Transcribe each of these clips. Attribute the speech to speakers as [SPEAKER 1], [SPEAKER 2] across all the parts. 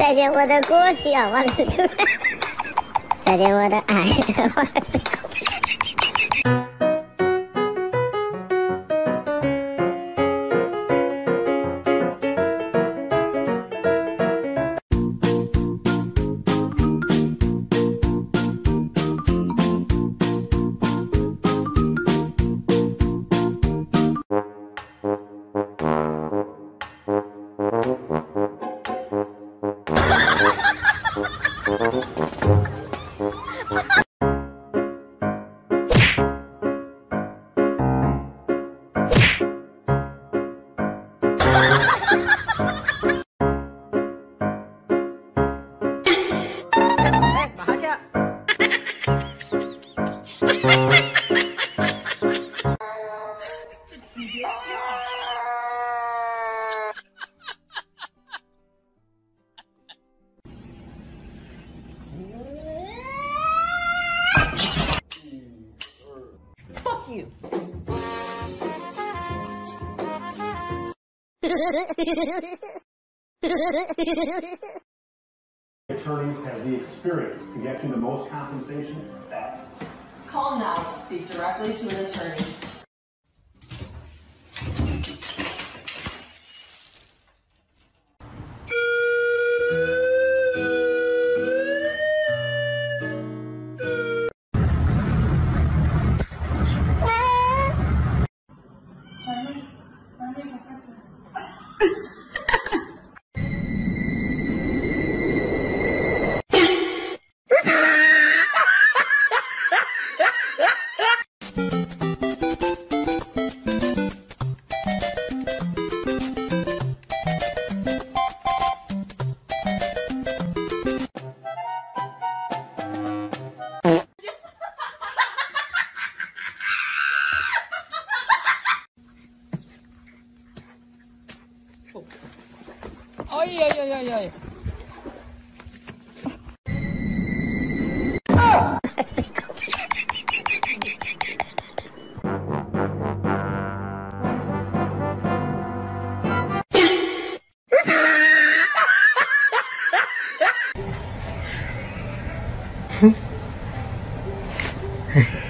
[SPEAKER 1] 再见我的过去啊，忘了。再见我的爱，忘了
[SPEAKER 2] attorneys have the experience to get you the most compensation fast.
[SPEAKER 3] Call now to speak directly to an attorney.
[SPEAKER 4] いやいやいやいやいや。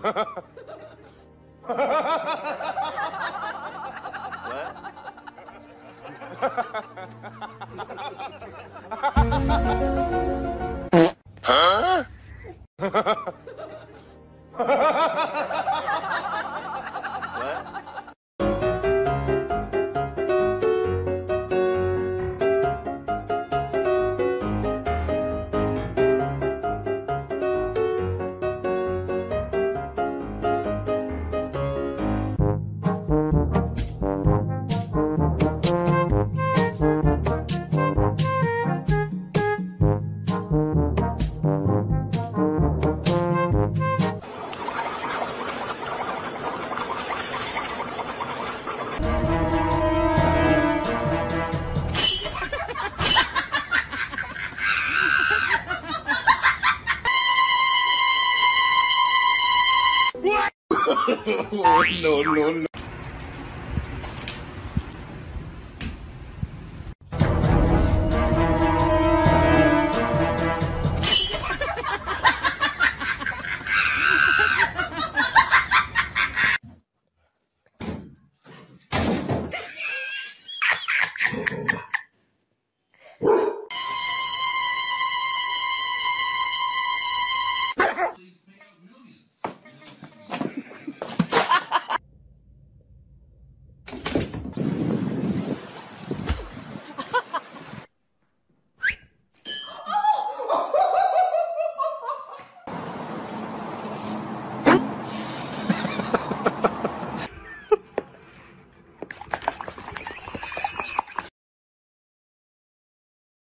[SPEAKER 4] what?
[SPEAKER 5] no, no, no.